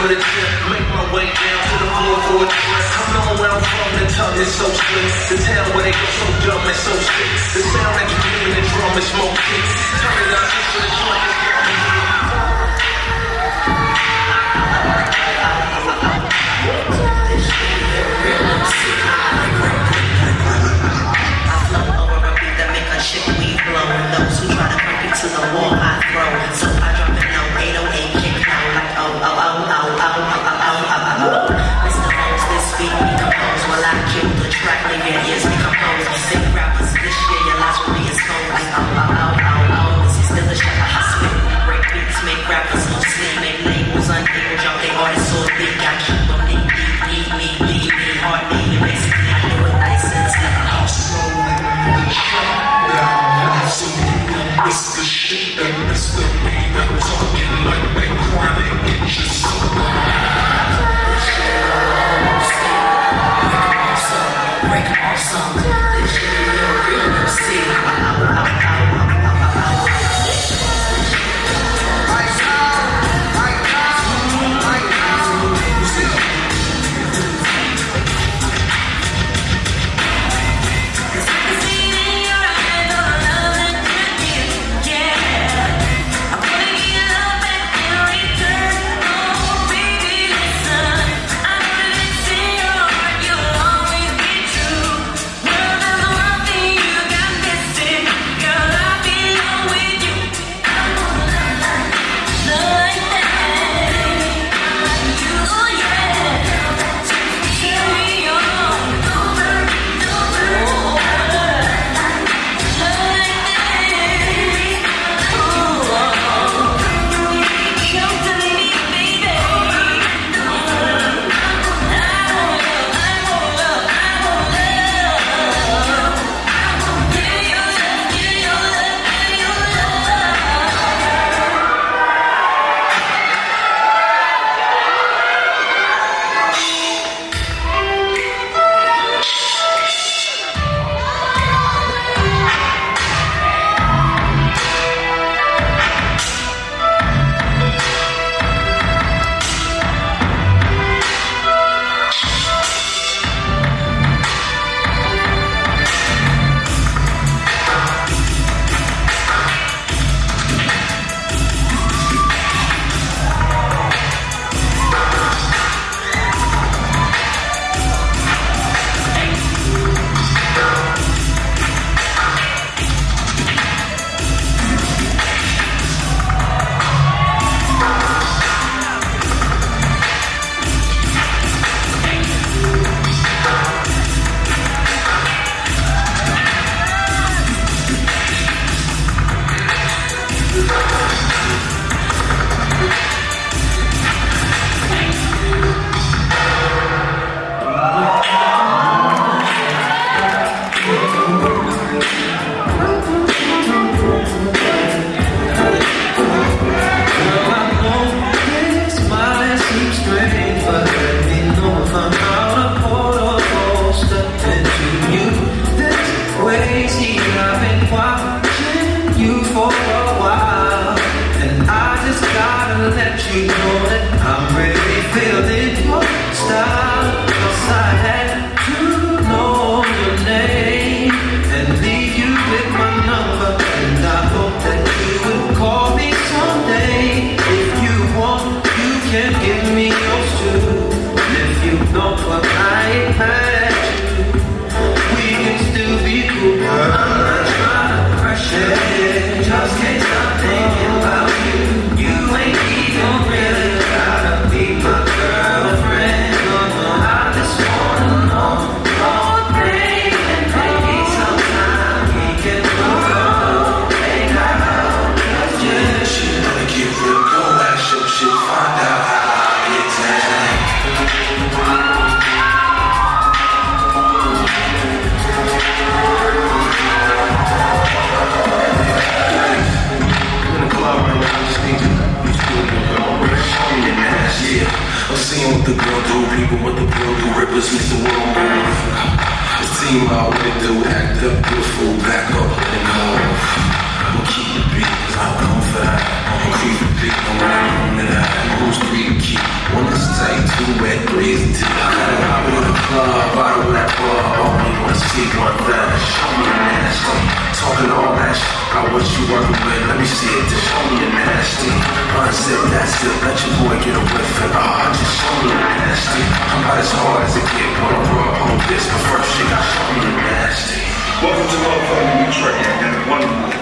for the tip. Make my way down to the floor for a dress. I know where I'm from, the tongue is so slick. The town where they go so dumb and so sick. The sound that you hear in the drum is smoke kicks. Turn it up, just for the. for a while, and I just gotta let you know. Out what it act up, beautiful, back up, let it go. I'ma keep the beat, cause I'm that. I'ma the beat, I'm running home that. Who's three to keep? One is tight, two red, three is deep. I got it out in the club, bottle of that bar. Only wanna see one thing, show me the nasty. Talking all that shit, about what you working with, let me see it, just show me your nasty. Unzip that zip, let your boy get a whiff it. Ah, just show me your nasty. I'm about as hard as it get, when I grew up this, but first show me your nasty. Welcome to motherfucking Detroit, and One